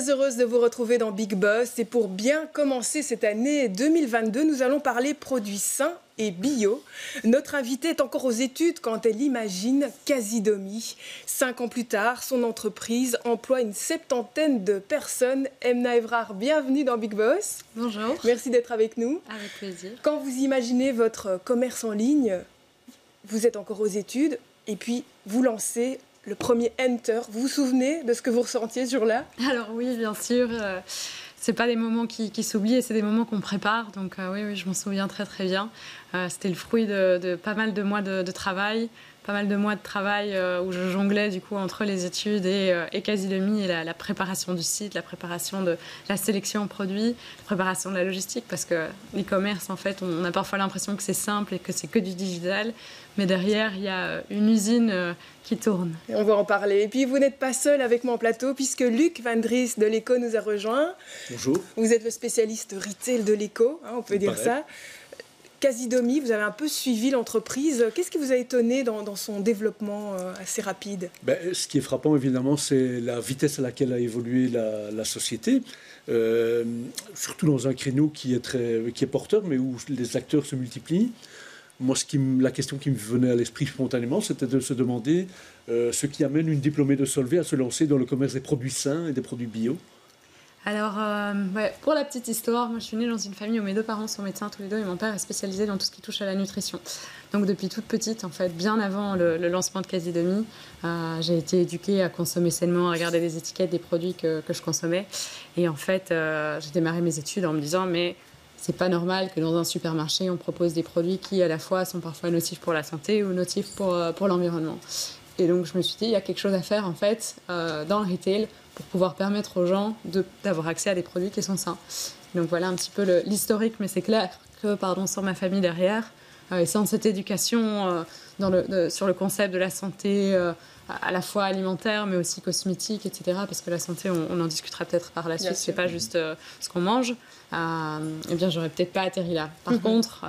Très heureuse de vous retrouver dans Big Boss. Et pour bien commencer cette année 2022, nous allons parler produits sains et bio. Notre invitée est encore aux études quand elle imagine Casidomi. Cinq ans plus tard, son entreprise emploie une septantaine de personnes. Emna Evrard, bienvenue dans Big Boss. Bonjour. Merci d'être avec nous. Avec plaisir. Quand vous imaginez votre commerce en ligne, vous êtes encore aux études et puis vous lancez le premier enter. Vous vous souvenez de ce que vous ressentiez sur là Alors oui, bien sûr. Euh, c'est pas des moments qui, s'oublient et c'est des moments qu'on prépare. Donc euh, oui, oui, je m'en souviens très très bien. Euh, c'était le fruit de, pas mal de mois de travail, pas mal de mois de travail euh, où je jonglais du coup entre les études et, euh, et quasi demi et la, préparation du site, la préparation de la sélection en produits, la préparation de la logistique parce que l'e-commerce en fait on, a parfois l'impression que c'est simple et que c'est que du digital mais derrière il y a euh, une usine qui tourne. Et on va en parler. Et puis vous n'êtes pas seul avec moi en plateau puisque Luc Van Dries de l'Eco nous a rejoint. Bonjour. Vous êtes le spécialiste retail de l'Eco, hein, on peut dire ça. Casidomi, vous avez un peu suivi l'entreprise. Qu'est-ce qui vous a étonné dans, son développement euh, assez rapide? Ben, Ce qui est frappant, évidemment, c'est la vitesse à laquelle a évolué la, société. Euh, surtout dans un créneau qui est, très, qui est porteur, mais où les acteurs se multiplient. Moi, la question qui me venait à l'esprit spontanément, c'était de se demander euh, ce qui amène une diplômée de Solvay à se lancer dans le commerce des produits sains et des produits bio. Alors, euh, pour la petite histoire, moi je suis née dans une famille où mes deux parents sont médecins tous les deux et mon père est spécialisé dans tout ce qui touche à la nutrition. Donc depuis toute petite, en fait, bien avant le, lancement de Casidomi, euh, j'ai été éduquée à consommer sainement, à regarder les étiquettes des produits que, je consommais. Et en fait, euh, j'ai démarré mes études en me disant, mais c'est pas normal que dans un supermarché, on propose des produits qui à la fois sont parfois nocifs pour la santé ou nocifs pour l'environnement. Et donc je me suis dit, il y a quelque chose à faire en fait dans le retail pour pouvoir permettre aux gens d'avoir accès à des produits qui sont sains. Donc voilà un petit peu l'historique, mais c'est clair que pardon, sans ma famille derrière euh, et sans cette éducation euh, sur le concept de la santé euh, à la fois alimentaire mais aussi cosmétique, etc. Parce que la santé, on, en discutera peut-être par la suite, c'est pas juste ce qu'on mange. eh bien, j'aurais peut-être pas atterri là. Par mhm. contre,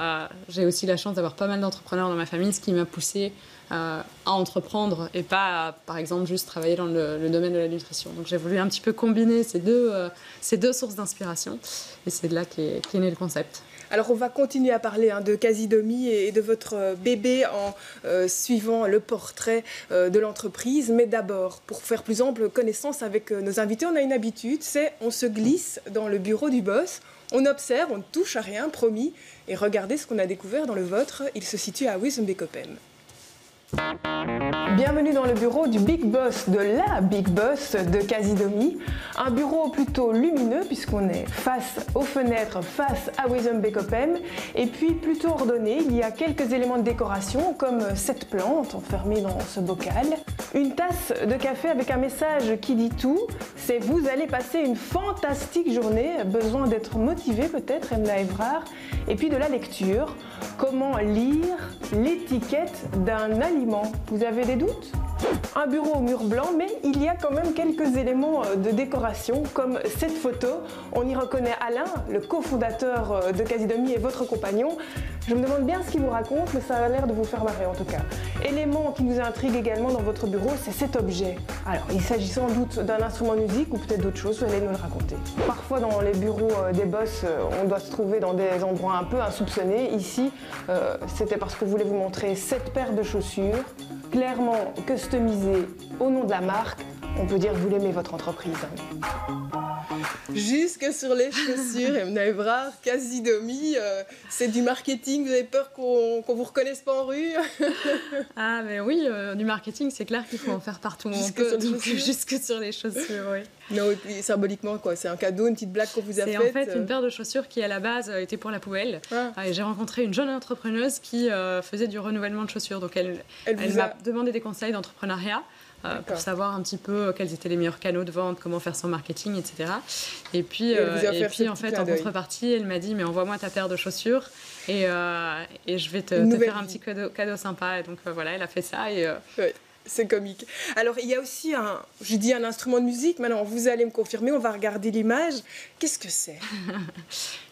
j'ai aussi la chance d'avoir pas mal d'entrepreneurs dans ma famille, ce qui m'a poussé à entreprendre et pas, par exemple, juste travailler dans le, domaine de la nutrition. Donc j'ai voulu un petit peu combiner ces deux, euh, ces deux sources d'inspiration et c'est de là qu'est né le concept. Alors on va continuer à parler hein, de Casidomi et de votre euh, bébé en euh, suivant le portrait de l'entreprise. Mais d'abord, pour faire plus ample connaissance avec nos invités, on a une habitude, c'est on se glisse dans le bureau du boss, on observe, on ne touche à rien, promis, et regardez ce qu'on a découvert dans le vôtre. Il se situe à Wissenbekopem. Bienvenue dans le bureau du Big Boss, de la Big Boss de Casidomi. Un bureau plutôt lumineux puisqu'on est face aux fenêtres, face à Wisdom Bekopem. Et puis plutôt ordonné, il y a quelques éléments de décoration comme cette plante enfermée dans ce bocal. Une tasse de café avec un message qui dit tout. C'est vous allez passer une fantastique journée. Besoin d'être motivé peut-être, Emma Evrard. Et puis de la lecture. Comment lire l'étiquette d'un aliment? Vous avez des doutes? Un bureau au mur blanc, mais il y a quand même quelques éléments euh, de décoration, comme cette photo. On y reconnaît Alain, le cofondateur euh, de Casidomi et votre compagnon. Je me demande bien ce qu'il vous raconte, mais ça a l'air de vous faire marrer en tout cas. Élément qui nous intrigue également dans votre bureau, c'est cet objet. Alors, il s'agit sans doute d'un instrument de musique ou peut-être d'autre chose, vous allez nous le raconter. Parfois, dans les bureaux euh, des boss, on doit se trouver dans des endroits un peu insoupçonnés. Ici, c'était parce que je voulais vous montrer cette paire de chaussures clairement au nom de la marque, on peut dire vous l'aimez votre entreprise. Jusque sur les chaussures, Emna Ebrard, Casidomi, euh, c'est du marketing, vous avez peur qu'on ne vous reconnaisse pas en rue? Ah mais oui, euh, du marketing, c'est clair qu'il faut en faire partout où on peut, donc jusque sur les chaussures, oui. Non, symboliquement, quoi, c'est un cadeau, une petite blague qu'on vous a faite C'est en fait une euh. paire de chaussures qui, à la base, était pour la poubelle. Ah. J'ai rencontré une jeune entrepreneuse qui faisait du renouvellement de chaussures, donc elle, elle, m'a demandé des conseils d'entrepreneuriat. Euh, pour savoir un petit peu quels étaient les meilleurs canaux de vente, comment faire son marketing, etc. Et puis, euh, et puis en fait, en contrepartie, elle m'a dit mais envoie-moi ta paire de chaussures et, euh, et je vais te, faire un petit cadeau, cadeau, sympa. Et donc voilà, elle a fait ça et C'est comique. Alors, il y a aussi un, je dis un instrument de musique. Maintenant, vous allez me confirmer, on va regarder l'image. Qu'est-ce que c'est?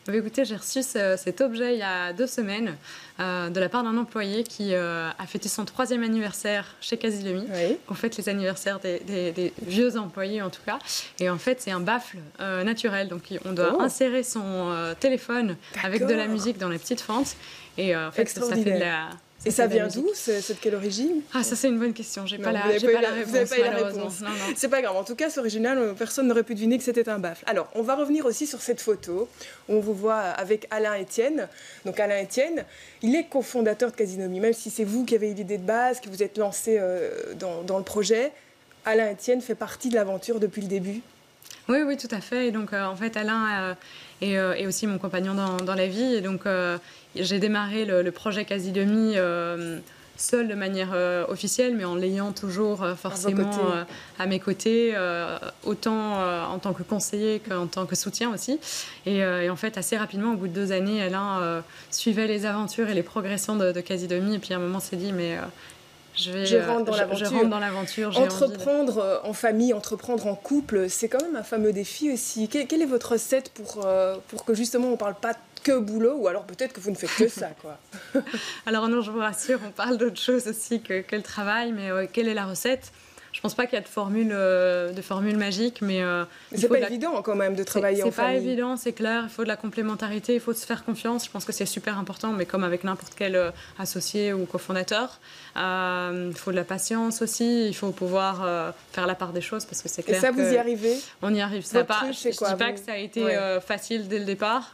Bah, Écoutez, j'ai reçu cet objet il y a deux semaines euh, de la part d'un employé qui euh, a fêté son troisième anniversaire chez Casilemi. Oui. On fête les anniversaires des, vieux employés, en tout cas. Et en fait, c'est un baffle euh, naturel. Donc, on doit oh. insérer son téléphone avec de la musique dans les petites fentes. Et en fait, ça fait de la et ça vient d'où C'est de quelle origine? Ah, ça c'est une bonne question. J'ai pas, la, pas, pas, la réponse. Vous n'avez pas la réponse. C'est pas grave. En tout cas, c'est original. Euh, personne n'aurait pu deviner que c'était un baffle. Alors, on va revenir aussi sur cette photo. Où on vous voit avec Alain Etienne. Donc Alain Etienne, il est cofondateur de Casinomi. Même si c'est vous qui avez eu l'idée de base, que vous êtes lancé euh, dans, dans, le projet, Alain Etienne fait partie de l'aventure depuis le début. Oui, oui, tout à fait. Et donc, euh, en fait, Alain est, aussi mon compagnon dans, dans la vie. Et donc, j'ai démarré le, projet Quasi Demi euh, seul de manière euh, officielle, mais en l'ayant toujours euh, forcément à, mes côtés, autant en tant que conseiller qu'en tant que soutien aussi. Et, en fait, assez rapidement, au bout de deux années, Alain suivait les aventures et les progressions de, de Quasi Demi. Et puis à un moment, s'est dit, mais je, vais, je rentre dans l'aventure. Entreprendre en famille, entreprendre en couple, c'est quand même un fameux défi aussi. Quelle, est votre recette pour, pour que justement on ne parle pas que boulot, ou alors peut-être que vous ne faites que ça, quoi? alors non, je vous rassure, on parle d'autre chose aussi que, que, le travail, mais euh, quelle est la recette? Je pense pas qu'il y a de formule, euh, de formule magique, mais. Euh, c'est pas évident quand même de travailler en famille. C'est pas évident, c'est clair. Il faut de la complémentarité, il faut se faire confiance. Je pense que c'est super important, mais comme avec n'importe quel euh, associé ou cofondateur, il faut de la patience aussi. Il faut pouvoir faire la part des choses parce que c'est clair. Et ça, vous y arrivez? On y arrive. Ça pas, je ne dis pas que ça a été facile dès le départ.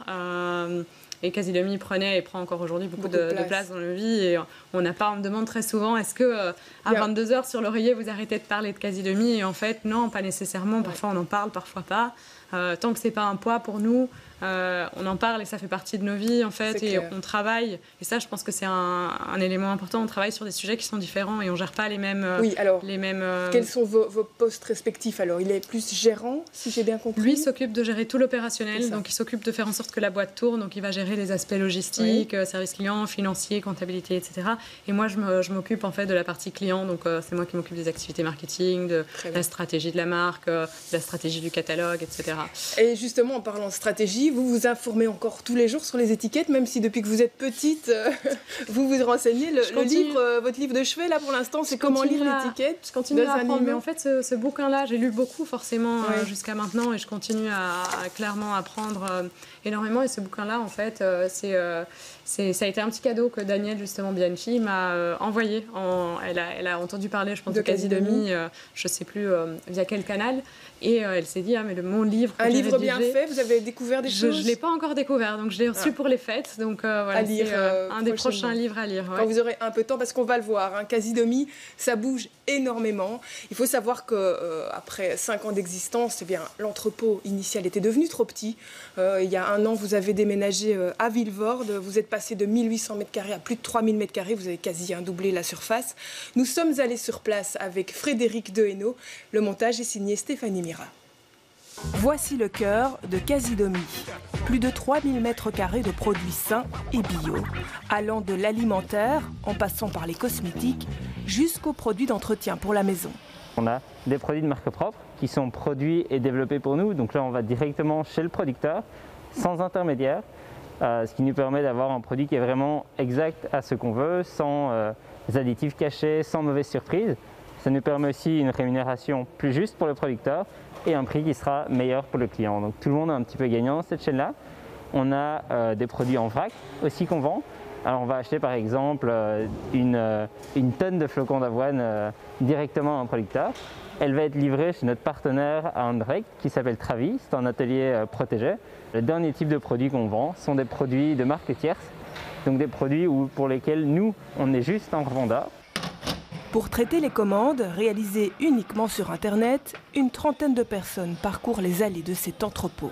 Et Casidomi prenait et prend encore aujourd'hui beaucoup, de, place. dans nos vies. Et on n'a pas, on me demande très souvent, est-ce que euh, à 22 h sur l'oreiller vous arrêtez de parler de Casidomi Et en fait, non, pas nécessairement. Parfois on en parle, parfois pas. Euh, tant que c'est pas un poids pour nous, euh, on en parle et ça fait partie de nos vies en fait et on travaille. Et ça je pense que c'est un, élément important. On travaille sur des sujets qui sont différents et on gère pas les mêmes euh, oui alors les mêmes quels sont vos, postes respectifs alors? Il est plus gérant si j'ai bien compris. Lui s'occupe de gérer tout l'opérationnel donc il s'occupe de faire en sorte que la boîte tourne donc il va gérer les aspects logistiques services service client financier comptabilité etc et moi je m'occupe en fait de la partie client donc c'est moi qui m'occupe des activités marketing de la stratégie de la marque de la stratégie du catalogue etc et justement, en parlant de vous vous informez encore tous les jours sur les étiquettes, même si depuis que vous êtes petite, euh, vous vous renseignez. Le, livre, euh, votre livre de chevet, là, pour l'instant, c'est comment lire l'étiquette Je continue à apprendre, mais en fait, ce, bouquin-là, j'ai lu beaucoup, forcément, euh, jusqu'à maintenant, et je continue à, clairement apprendre énormément. Et ce bouquin-là, en fait, c'est ça a été un petit cadeau que Daniel, justement, Bianchi, m'a envoyé. En, elle, a, elle, a, entendu parler, je pense, de, euh, je ne sais plus via quel canal. Et elle s'est dit, ah, mais le, mon livre. Un livre bien fait, vous avez découvert des Je ne l'ai pas encore découvert, donc je l'ai reçu ah. pour les fêtes. Donc voilà, c'est un des prochains livres à lire. Quand vous aurez un peu de temps, parce qu'on va le voir, hein, quasi demi, ça bouge énormément. Il faut savoir que après cinq ans d'existence, eh bien l'entrepôt initial était devenu trop petit. il y a un an, vous avez déménagé à Villevorde. Vous êtes passé de 1800 m2 à plus de 3000 m2. Vous avez quasi doublé la surface. Nous sommes allés sur place avec Frédéric Dehaeno. Le montage est signé Stéphanie Mira. Voici le cœur de Casidomi. Plus de 3000 m2 de produits sains et bio, allant de l'alimentaire, en passant par les cosmétiques, jusqu'aux produits d'entretien pour la maison. On a des produits de marque propre qui sont produits et développés pour nous. Donc là, on va directement chez le producteur, sans intermédiaire. Euh, ce qui nous permet d'avoir un produit qui est vraiment exact à ce qu'on veut, sans euh, additifs cachés, sans mauvaise surprise. Ça nous permet aussi une rémunération plus juste pour le producteur et un prix qui sera meilleur pour le client. Donc tout le monde est un petit peu gagnant dans cette chaîne-là. On a euh, des produits en vrac aussi qu'on vend. Alors on va acheter par exemple une, une tonne de flocons d'avoine directement à un producteur. Elle va être livrée chez notre partenaire à Andrek qui s'appelle Travi, c'est un atelier protégé. Le dernier type de produits qu'on vend sont des produits de marque tierce, donc des produits pour lesquels nous, on est juste en revendeur. Pour traiter les commandes réalisées uniquement sur Internet, une trentaine de personnes parcourent les allées de cet entrepôt.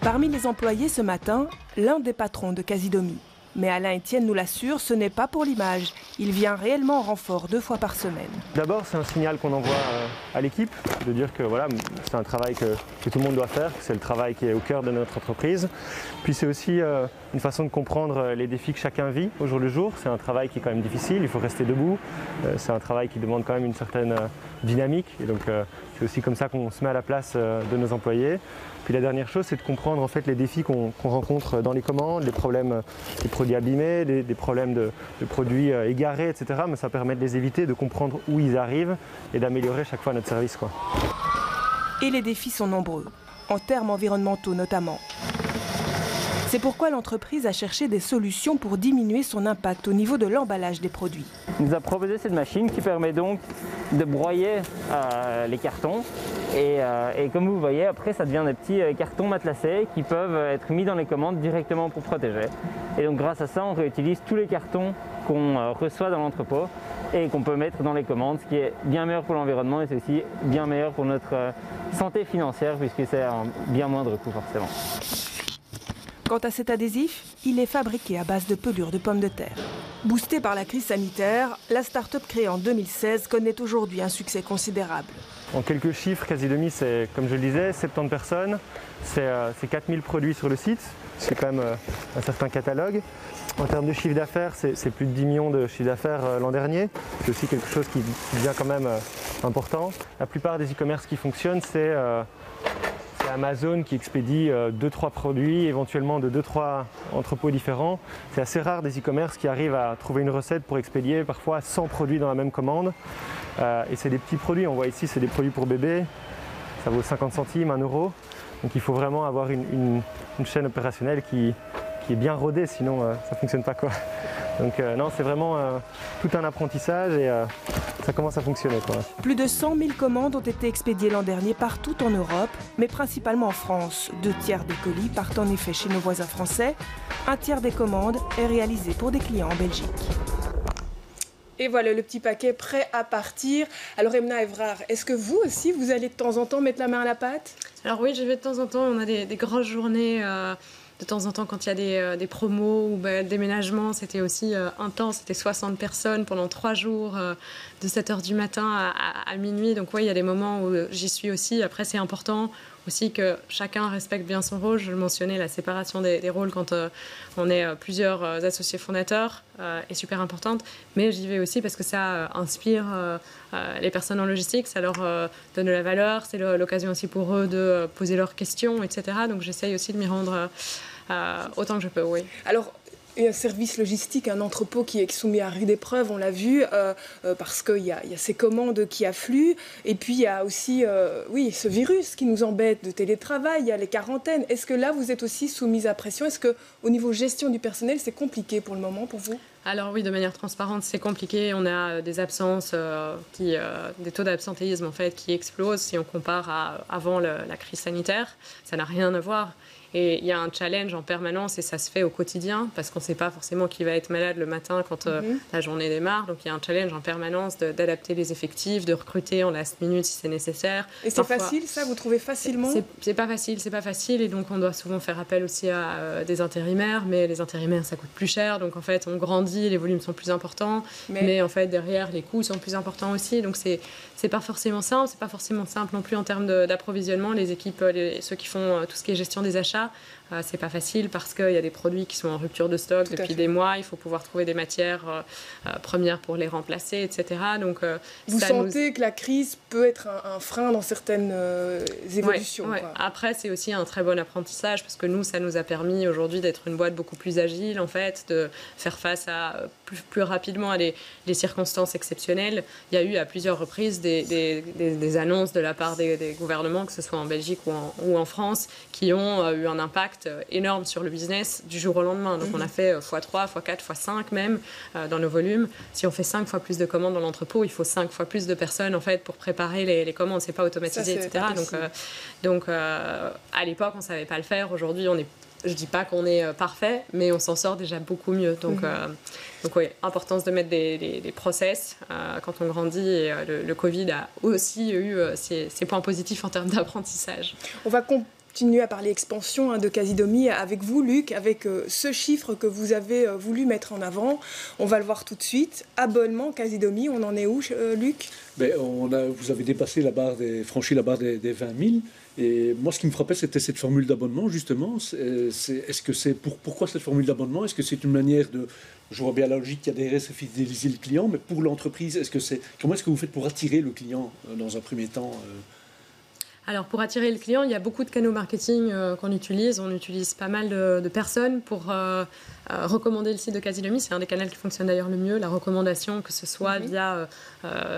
Parmi les employés ce matin, l'un des patrons de Casidomi. Mais Alain Etienne nous l'assure, ce n'est pas pour l'image. Il vient réellement en renfort deux fois par semaine. D'abord, c'est un signal qu'on envoie euh, à l'équipe, de dire que voilà, c'est un travail que, tout le monde doit faire, que c'est le travail qui est au cœur de notre entreprise. Puis c'est aussi euh, une façon de comprendre euh, les défis que chacun vit au jour le jour. C'est un travail qui est quand même difficile, il faut rester debout. C'est un travail qui demande quand même une certaine dynamique. Et donc c'est aussi comme ça qu'on se met à la place de nos employés. Puis la dernière chose, c'est de comprendre en fait les défis qu'on rencontre dans les commandes, les problèmes des produits abîmés, des, problèmes de, produits euh, etc. Mais ça permet de les éviter, de comprendre où ils arrivent et d'améliorer chaque fois notre service. Quoi. Et les défis sont nombreux, en termes environnementaux notamment. C'est pourquoi l'entreprise a cherché des solutions pour diminuer son impact au niveau de l'emballage des produits. Nous a proposé cette machine qui permet donc de broyer euh, les cartons. Euh, et, comme vous voyez, après ça devient des petits euh, cartons matelassés qui peuvent être mis dans les commandes directement pour protéger. Et donc grâce à ça, on réutilise tous les cartons qu'on reçoit dans l'entrepôt et qu'on peut mettre dans les commandes, ce qui est bien meilleur pour l'environnement et c'est aussi bien meilleur pour notre santé financière puisque c'est un bien moindre coût forcément. Quant à cet adhésif, il est fabriqué à base de pelure de pommes de terre. Boostée par la crise sanitaire, la start-up créée en 2016 connaît aujourd'hui un succès considérable. En quelques chiffres, quasi demi, c'est comme je le disais, 70 personnes, c'est 4000 euh, produits sur le site, c'est quand même euh, un certain catalogue. En termes de chiffre d'affaires, c'est plus de 10 millions de chiffre d'affaires euh, l'an dernier. C'est aussi quelque chose qui devient quand même important. La plupart des e-commerce qui fonctionnent, c'est Amazon qui expédie 2-3 euh, produits, éventuellement de 2-3 entrepôts différents. C'est assez rare des e-commerce qui arrivent à trouver une recette pour expédier parfois 100 produits dans la même commande. Euh, et c'est des petits produits, on voit ici c'est des produits pour bébés, ça vaut 50 centimes, 1 euro. Donc il faut vraiment avoir une, chaîne opérationnelle qui, est bien rodée, sinon euh, ça ne fonctionne pas. Quoi. Donc non, c'est vraiment tout un apprentissage et ça commence à fonctionner. Plus de 100 000 commandes ont été expédiées l'an dernier partout en Europe, mais principalement en France. Deux tiers des colis partent en effet chez nos voisins français. Un tiers des commandes est réalisé pour des clients en Belgique. Et voilà le petit paquet prêt à partir. Alors Emna Evrard, est-ce que vous aussi, vous allez de temps en temps mettre la main à la pâte? Alors oui, je vais de temps en temps. On a des, grosses journées. De temps en temps, quand il y a des, euh, promos ou ben, déménagements, c'était aussi euh, intense. C'était 60 personnes pendant trois jours, euh, de 7h du matin à, minuit. Donc oui, il y a des moments où j'y suis aussi. Après, c'est important aussi que chacun respecte bien son rôle. Je le mentionnais, la séparation des, rôles quand on est plusieurs associés fondateurs est super importante. Mais j'y vais aussi parce que ça inspire les personnes en logistique, ça leur donne de la valeur, c'est l'occasion aussi pour eux de poser leurs questions, etc. Donc j'essaye aussi de m'y rendre autant que je peux, oui. Alors, un service logistique, un entrepôt qui est soumis à rude épreuve, on l'a vu, euh, euh, parce qu'il y, a ces commandes qui affluent. Et puis il y a aussi, oui, ce virus qui nous embête de télétravail, il y a les quarantaines. Est-ce que là, vous êtes aussi soumise à pression? Est-ce qu'au niveau gestion du personnel, c'est compliqué pour le moment pour vous? Alors oui, de manière transparente, c'est compliqué. On a des absences, qui, des taux d'absentéisme en fait qui explosent si on compare à avant la crise sanitaire. Ça n'a rien à voir. Et il y a un challenge en permanence et ça se fait au quotidien parce qu'on ne sait pas forcément qui va être malade le matin quand euh, mhm. la journée démarre. Donc il y a un challenge en permanence d'adapter les effectifs, de recruter en last minute si c'est nécessaire. Et c'est facile ça Vous trouvez facilement C'est pas facile, c'est pas facile et donc on doit souvent faire appel aussi à euh, des intérimaires, mais les intérimaires ça coûte plus cher. Donc en fait on grandit, les volumes sont plus importants, mais, en fait derrière les coûts sont plus importants aussi. Donc c'est c'est pas forcément simple, c'est pas forcément simple non plus en termes d'approvisionnement. Les équipes, ceux qui font tout ce qui est gestion des achats, euh, c'est pas facile parce qu'il y a des produits qui sont en rupture de stock depuis des mois. Il faut pouvoir trouver des matières euh, euh, premières pour les remplacer, etc. Donc, vous sentez que la crise peut être un, frein dans certaines évolutions. Après, c'est aussi un très bon apprentissage parce que nous, ça nous a permis aujourd'hui d'être une boîte beaucoup plus agile, en fait, de faire face à plus, rapidement à des, circonstances exceptionnelles. Il y a eu à plusieurs reprises des, des, annonces de la part des, gouvernements, que ce soit en Belgique ou en, ou en France, qui ont eu un impact énorme sur le business du jour au lendemain. Donc on a fait x3, x4, x5 même euh, dans nos volumes. Si on fait 5 fois plus de commandes dans l'entrepôt, il faut 5 fois plus de personnes en fait pour préparer les, les commandes. C'est pas automatisé, etc. donc, euh, donc euh, à l'époque, on savait pas le faire. Aujourd'hui, on est je dis pas qu'on est parfait, mais on s'en sort déjà beaucoup mieux. Donc, mhm. donc oui, importance de mettre des, des, process quand on grandit. Et le, Covid a aussi eu ses, ses, points positifs en termes d'apprentissage. On va continuer à parler expansion hein, de Casidomi avec vous, Luc, avec euh, ce chiffre que vous avez euh, voulu mettre en avant. On va le voir tout de suite. Abonnement Casidomi, on en est où, euh, Luc? Ben, on a, Vous avez dépassé la barre des, franchi la barre des, 20 000. Et moi, ce qui me frappait, c'était cette formule d'abonnement, justement. Est-ce que c'est pour, pourquoi cette formule d'abonnement? Est-ce que c'est une manière de, je vois bien la logique qu'il y a c'est fidéliser le client, mais pour l'entreprise, comment est-ce que vous faites pour attirer le client dans un premier temps alors pour attirer le client, il y a beaucoup de canaux marketing euh, qu'on utilise. On utilise pas mal de, personnes pour euh, euh, recommander le site de Casilomi. C'est un des canaux qui fonctionne d'ailleurs le mieux, la recommandation, que ce soit mhm. via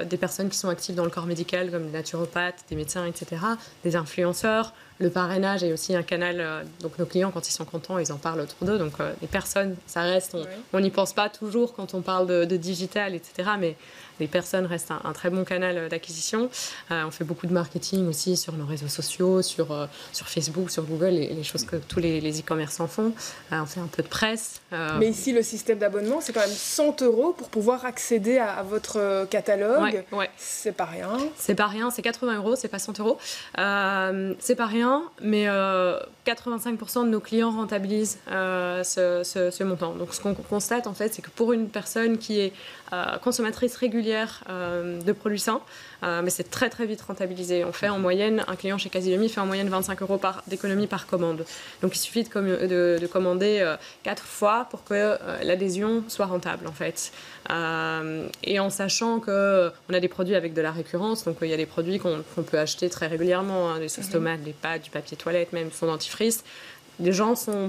des personnes qui sont actives dans le corps médical, comme des naturopathes, des médecins, etc., des influenceurs. Le parrainage est aussi un canal, donc nos clients, quand ils sont contents, ils en parlent autour d'eux. Donc les personnes, ça reste, on n'y pense pas toujours quand on parle de, de digital, etc., mais les personnes restent un, très bon canal d'acquisition. Euh, on fait beaucoup de marketing aussi sur nos réseaux sociaux, sur, euh, sur Facebook, sur Google, les, les choses que tous les e-commerçants font. Euh, on fait un peu de presse. Mais ici, le système d'abonnement, c'est quand même 100 euros pour pouvoir accéder à, votre catalogue. Ouais, C'est pas rien. C'est pas rien, c'est 80 euros, c'est pas 100 euros. c'est pas rien, mais 85% de nos clients rentabilisent ce, ce, ce, montant. Donc ce qu'on constate en fait, c'est que pour une personne qui est consommatrice régulière, euh, de produits sains, euh, mais c'est très très vite rentabilisé. On fait en moyenne, un client chez Casilomi fait en moyenne 25 euros d'économie par commande. Donc il suffit de, de, commander euh, quatre fois pour que l'adhésion soit rentable en fait. et en sachant qu'on a des produits avec de la récurrence, donc il y a des produits qu'on peut acheter très régulièrement, hein, des sauces mhm. tomates, des pâtes, du papier toilette, même fond dentifrice les gens ne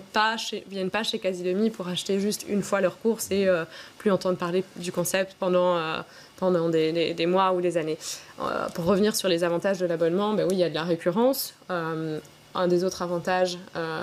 viennent pas chez Casidomi pour acheter juste une fois leur course et euh, plus entendre parler du concept pendant, euh, des, mois ou des années. Euh, pour revenir sur les avantages de l'abonnement, ben oui, il y a de la récurrence. un des autres avantages,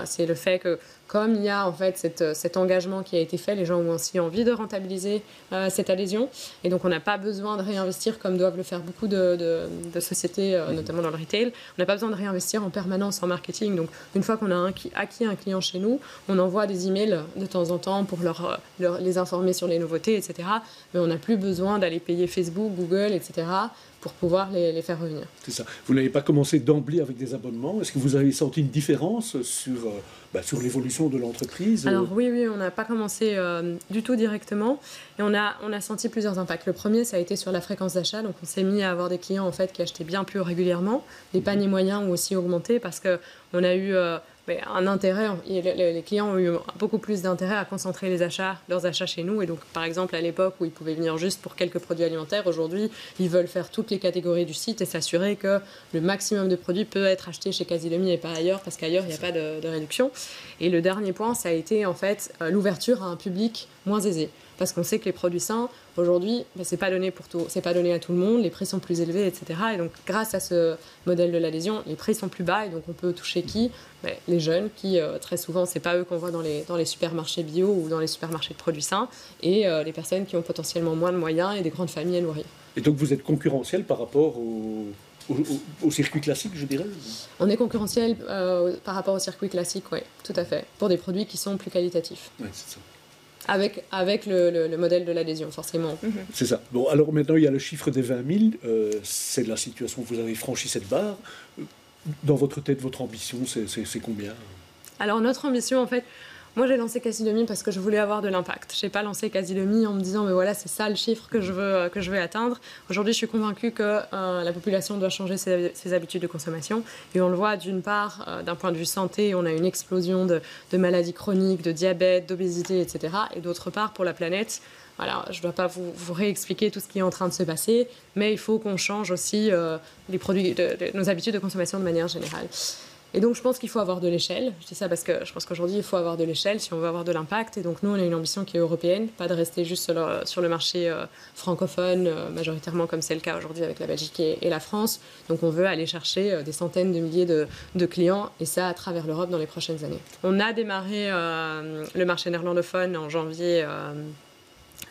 c'est le fait que comme il y a en fait euh, cet engagement qui a été fait, les gens ont aussi envie de rentabiliser euh, cette adhésion. Et donc, on n'a pas besoin de réinvestir comme doivent le faire beaucoup de, sociétés, euh, notamment dans le retail. On n'a pas besoin de réinvestir en permanence en marketing. Donc, une fois qu'on a acquis un client chez nous, on envoie des emails de temps en temps pour leur, les informer sur les nouveautés, etc. Mais on n'a plus besoin d'aller payer Facebook, Google, etc pour pouvoir les, faire revenir. C'est ça. Vous n'avez pas commencé d'emblée avec des abonnements. Est-ce que vous avez senti une différence sur, bah, sur l'évolution de l'entreprise Alors oui, oui, on n'a pas commencé euh, du tout directement et on a, on a senti plusieurs impacts. Le premier, ça a été sur la fréquence d'achat. Donc on s'est mis à avoir des clients en fait qui achetaient bien plus régulièrement. Les paniers moyens ont aussi augmenté parce qu'on a eu... Euh, un intérêt, les clients ont eu beaucoup plus d'intérêt à concentrer les achats, leurs achats chez nous. Et donc, par exemple, à l'époque où ils pouvaient venir juste pour quelques produits alimentaires, aujourd'hui, ils veulent faire toutes les catégories du site et s'assurer que le maximum de produits peut être acheté chez Casilomi et pas ailleurs, parce qu'ailleurs, il n'y a pas de, de, réduction. Et le dernier point, ça a été en fait euh, l'ouverture à un public moins aisé parce qu'on sait que les produits sains, aujourd'hui, ben, c'est pas donné pour tout, c'est pas donné à tout le monde, les prix sont plus élevés, etc. Et donc, grâce à ce modèle de l'adhésion, les prix sont plus bas et donc on peut toucher qui? Ben, Les jeunes, qui euh, très souvent, c'est pas eux qu'on voit dans les, dans les supermarchés bio ou dans les supermarchés de produits sains, et euh, les personnes qui ont potentiellement moins de moyens et des grandes familles à nourrir. Et donc, vous êtes concurrentiel par rapport au, au, circuit classique, je dirais? On est concurrentiel euh, par rapport au circuit classique, oui, tout à fait, pour des produits qui sont plus qualitatifs. Oui, c'est ça. Avec, avec le, le, modèle de l'adhésion, forcément. Mhm. C'est ça. Bon, alors maintenant, il y a le chiffre des 20 000. Euh, c'est la situation où vous avez franchi cette barre. Dans votre tête, votre ambition, c'est combien? Alors, notre ambition, en fait, moi, j'ai lancé Casidomi parce que je voulais avoir de l'impact. Je n'ai pas lancé Casidomi en me disant, mais voilà, c'est ça le chiffre que je veux, que je veux atteindre. Aujourd'hui, je suis convaincue que euh, la population doit changer ses, habitudes de consommation. Et on le voit d'une part, euh, d'un point de vue santé, on a une explosion de, maladies chroniques, de diabète, d'obésité, etc. Et d'autre part, pour la planète, alors, je ne dois pas vous, vous, réexpliquer tout ce qui est en train de se passer, mais il faut qu'on change aussi euh, les produits nos habitudes de consommation de manière générale. Et donc, je pense qu'il faut avoir de l'échelle. Je dis ça parce que je pense qu'aujourd'hui, il faut avoir de l'échelle si on veut avoir de l'impact. Et donc, nous, on a une ambition qui est européenne, pas de rester juste sur le, marché euh, francophone, euh, majoritairement comme c'est le cas aujourd'hui avec la Belgique et, la France. Donc, on veut aller chercher euh, des centaines de milliers de, clients, et ça à travers l'Europe dans les prochaines années. On a démarré le marché néerlandophone en janvier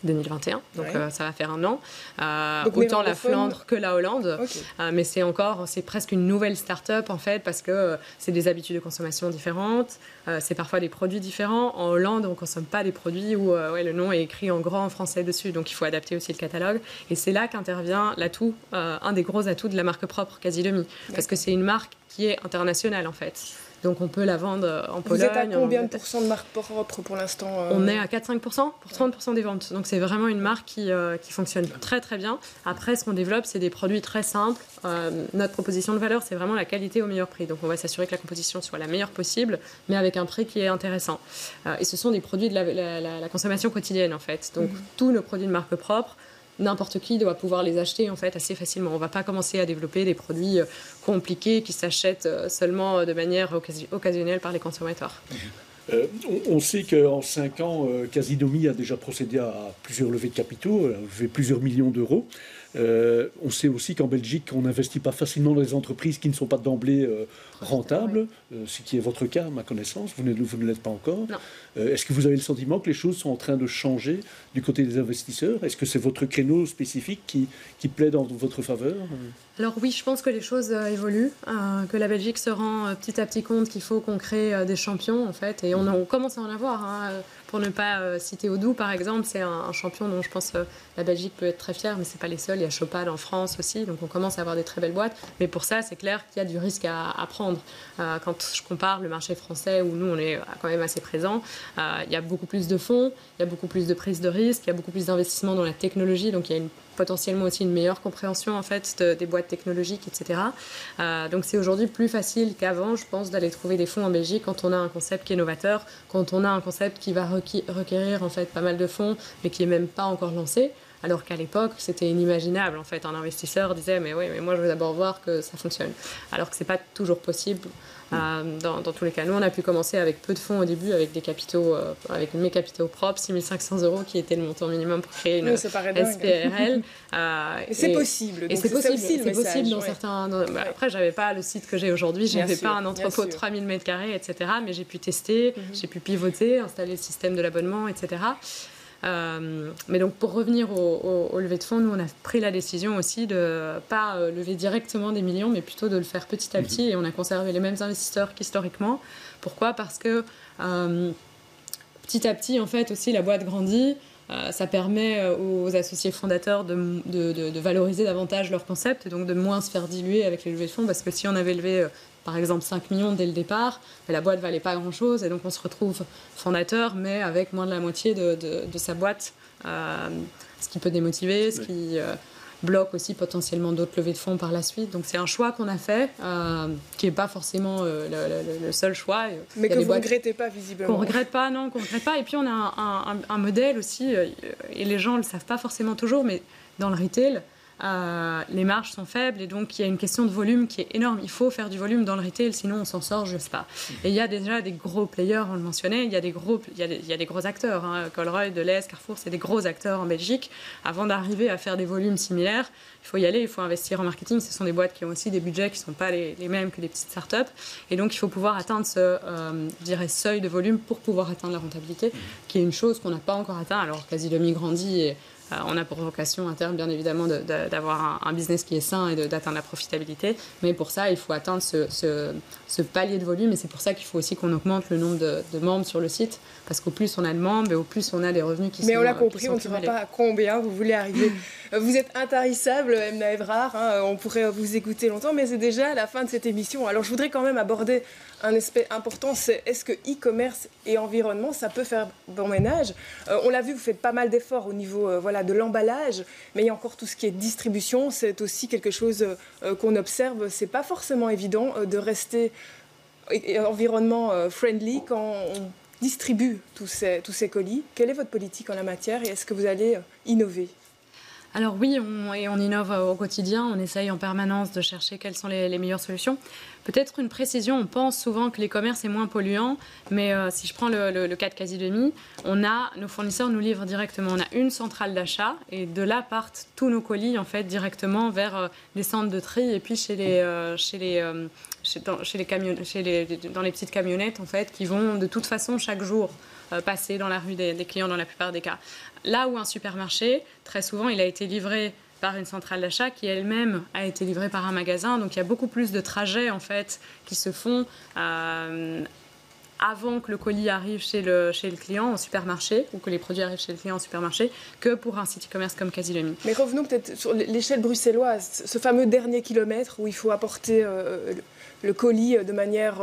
2021, donc euh, ça va faire un an. Euh, autant la Flandre que la Hollande, euh, mais c'est encore, c'est presque une nouvelle start-up en fait parce que c'est des habitudes de consommation différentes, c'est parfois des produits différents. En Hollande, on consomme pas des produits où ouais, le nom est écrit en grand en français dessus, donc il faut adapter aussi le catalogue. Et c'est là qu'intervient l'atout, un des gros atouts de la marque propre Casilomi, parce que c'est une marque qui est internationale en fait. Donc on peut la vendre en Pologne. Vous êtes à combien de pourcents de marque propre pour l'instant On est à 4-5% pour 30% des ventes. Donc c'est vraiment une marque qui, qui, fonctionne très très bien. Après, ce qu'on développe, c'est des produits très simples. notre proposition de valeur, c'est vraiment la qualité au meilleur prix. Donc on va s'assurer que la composition soit la meilleure possible, mais avec un prix qui est intéressant. et ce sont des produits de la, consommation quotidienne en fait. Donc mhm. tous nos produits de marque propre, n'importe qui doit pouvoir les acheter en fait assez facilement. On va pas commencer à développer des produits euh, compliqués qui s'achètent euh, seulement euh, de manière occasionnelle par les consommateurs. on, sait qu'en 5 ans, Casidomi a déjà procédé à plusieurs levées de capitaux, a levé plusieurs millions d'euros. Euh, on sait aussi qu'en Belgique, on n'investit pas facilement dans les entreprises qui ne sont pas d'emblée euh, rentables, euh, ce qui est votre cas, à ma connaissance. Vous ne, vous ne l'êtes pas encore. Est-ce que vous avez le sentiment que les choses sont en train de changer du côté des investisseurs? Est-ce que c'est votre créneau spécifique qui, qui plaît dans votre faveur? Alors oui, je pense que les choses évoluent, que la Belgique se rend petit à petit compte qu'il faut qu'on crée des champions en fait, et on, on commence à en avoir. Hein. Pour ne pas euh, citer Odou, par exemple, c'est un, champion dont je pense euh, la Belgique peut être très fière, mais c'est pas les seuls. Il y a Chopal en France aussi, donc on commence à avoir des très belles boîtes. Mais pour ça, c'est clair qu'il y a du risque à, prendre. Euh, quand je compare le marché français, où nous, on est quand même assez présent, il y a beaucoup plus de fonds, il y a beaucoup plus de prise de risque, il y a beaucoup plus d'investissement dans la technologie, donc il y a une potentiellement aussi une meilleure compréhension en fait des boîtes technologiques, etc. Euh, donc c'est aujourd'hui plus facile qu'avant, je pense, d'aller trouver des fonds en Belgique quand on a un concept qui est novateur, quand on a un concept qui va requérir en fait pas mal de fonds, mais qui est même pas encore lancé. Alors qu'à l'époque, c'était inimaginable. En fait, un investisseur disait mais oui, mais moi je veux d'abord voir que ça fonctionne. Alors que c'est pas toujours possible. Euh, dans, tous les cas, nous, on a pu commencer avec peu de fonds au début, avec des capitaux, euh, avec mes capitaux propres, 6500 euros, qui était le montant minimum pour créer une SPRL. Euh, c'est possible. Et c'est possible, c'est possible dans certains. Bah, après, j'avais pas le site que j'ai aujourd'hui, j'avais pas un entrepôt de 3000 m2, etc. Mais j'ai pu tester, mhm. j'ai pu pivoter, installer le système de l'abonnement, etc. Euh, mais donc pour revenir au, au, de fonds, nous on a pris la décision aussi de pas euh, lever directement des millions, mais plutôt de le faire petit à petit. Et on a conservé les mêmes investisseurs qu'historiquement. Pourquoi? Parce que euh, petit à petit, en fait, aussi la boîte grandit. ça permet aux associés fondateurs de, de, de, valoriser davantage leur concept et donc de moins se faire diluer avec les levées de fonds parce que si on avait levé par exemple 5 millions dès le départ, mais la boîte valait pas grand-chose et donc on se retrouve fondateur mais avec moins de la moitié de, de, sa boîte, euh, ce qui peut démotiver, ce qui euh, bloque aussi potentiellement d'autres levées de fonds par la suite. Donc c'est un choix qu'on a fait, euh, qui n'est pas forcément le, seul choix. Mais que vous ne regrettez pas visiblement. Qu'on ne regrette pas, non, qu'on ne regrette pas. Et puis on a un, un, un modèle aussi, et les gens ne le savent pas forcément toujours, mais dans le retail, euh, les marges sont faibles et donc il y a une question de volume qui est énorme. Il faut faire du volume dans le retail, sinon on s'en sort juste pas. Et il y a déjà des gros players, on le mentionnait, il y a des gros, il y a des, gros acteurs. Hein. Colroy, Deleuze, Carrefour, c'est des gros acteurs en Belgique. Avant d'arriver à faire des volumes similaires, il faut y aller, il faut investir en marketing. Ce sont des boîtes qui ont aussi des budgets qui ne sont pas les, mêmes que les petites startups. Et donc il faut pouvoir atteindre ce euh, dirais, seuil de volume pour pouvoir atteindre la rentabilité, qui est une chose qu'on n'a pas encore atteint. Alors quasi demi-grandi et euh, on a pour vocation à terme, bien évidemment, d'avoir un, business qui est sain et d'atteindre la profitabilité. Mais pour ça, il faut atteindre ce, palier de volume. Et c'est pour ça qu'il faut aussi qu'on augmente le nombre de, membres sur le site. Parce qu'au plus on a de membres, et au plus on a des revenus qui mais sont. Mais on l'a compris, on ne saura pas à combien vous voulez arriver. vous êtes intarissable, Emna Evrard. Hein, on pourrait vous écouter longtemps, mais c'est déjà la fin de cette émission. Alors je voudrais quand même aborder un aspect important, c'est est-ce que e-commerce et environnement, ça peut faire bon ménage euh, On l'a vu, vous faites pas mal d'efforts au niveau euh, voilà, de l'emballage, mais il y a encore tout ce qui est distribution. C'est aussi quelque chose euh, qu'on observe. C'est pas forcément évident de rester environnement friendly quand on distribue tous ces, tous ces colis. Quelle est votre politique en la matière et est-ce que vous allez innover? Alors oui, on, et on innove au quotidien, on essaye en permanence de chercher quelles sont les, meilleures solutions. Peut-être une précision, on pense souvent que l'e-commerce est moins polluant, mais euh, si je prends le, cas de Quasi on a, nos fournisseurs nous livrent directement. On a une centrale d'achat et de là partent tous nos colis en fait directement vers euh, des centres de tri et puis chez les, euh, chez les, les, dans les petites camionnettes en fait qui vont de toute façon chaque jour passer dans la rue des clients dans la plupart des cas. Là où un supermarché, très souvent, il a été livré par une centrale d'achat qui elle-même a été livrée par un magasin. Donc il y a beaucoup plus de trajets en fait qui se font euh, avant que le colis arrive chez le, chez le client au supermarché ou que les produits arrivent chez le client au supermarché que pour un site e-commerce comme Casilemi. Mais revenons peut-être sur l'échelle bruxelloise, ce fameux dernier kilomètre où il faut apporter euh, le colis de manière.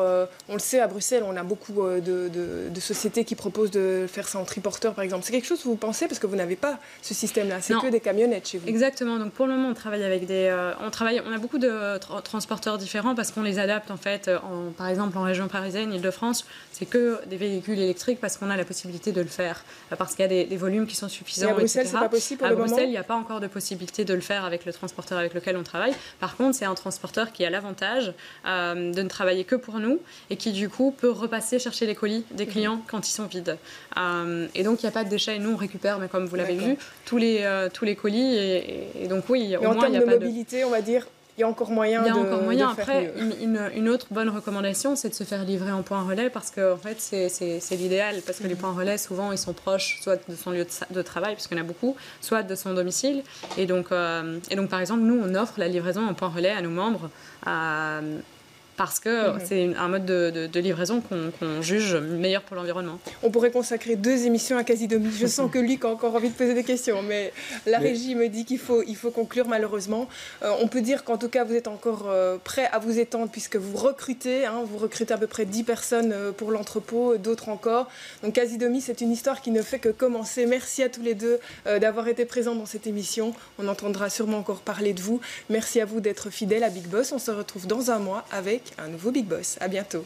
on le sait, à Bruxelles, on a beaucoup de, sociétés qui proposent de faire ça en triporteur, par exemple. C'est quelque chose que vous pensez parce que vous n'avez pas ce système-là. C'est que des camionnettes chez vous. Exactement. Donc pour le moment, on travaille avec des. on travaille. On a beaucoup de transporteurs différents parce qu'on les adapte en fait. En, par exemple, en région parisienne, Île-de-France, c'est que des véhicules électriques parce qu'on a la possibilité de le faire, parce qu'il y a des, volumes qui sont suffisants. Et à Bruxelles, c'est pas possible pour à le Bruxelles, il n'y a pas encore de possibilité de le faire avec le transporteur avec lequel on travaille. Par contre, c'est un transporteur qui a l'avantage euh, de ne travailler que pour nous et qui du coup peut repasser chercher les colis des mhm. clients quand ils sont vides. Euh, et donc, il n'y a pas de déchets. Nous, on récupère, mais comme vous l'avez vu, tous les, euh, tous les colis. Et, donc, oui, au moins, il a de mobilité, on va dire, il y a encore moyen. Il y a de, encore moyen. Après, une, autre bonne recommandation, c'est de se faire livrer en point relais parce que en fait, c'est l'idéal parce que les mhm. points relais, souvent, ils sont proches soit de son lieu de, travail, puisqu'il y en a beaucoup, soit de son domicile. Et donc, euh, et donc, par exemple, nous, on offre la livraison en point relais à nos membres. Parce que mhm. c'est un mode de, livraison qu'on juge meilleur pour l'environnement. On pourrait consacrer deux émissions à Casidomi. Je sens que Luc a encore envie de poser des questions, mais la régie me dit qu'il faut, il faut conclure malheureusement. Euh, on peut dire qu'en tout cas, vous êtes encore euh, prêt à vous étendre puisque vous recrutez. Hein, vous recrutez à peu près 10 personnes euh, pour l'entrepôt, d'autres encore. Donc Casidomi, c'est une histoire qui ne fait que commencer. Merci à tous les deux d'avoir été présents dans cette émission. On entendra sûrement encore parler de vous. Merci à vous d'être fidèles à Big Boss. On se retrouve dans un mois un nouveau Big Boss. À bientôt.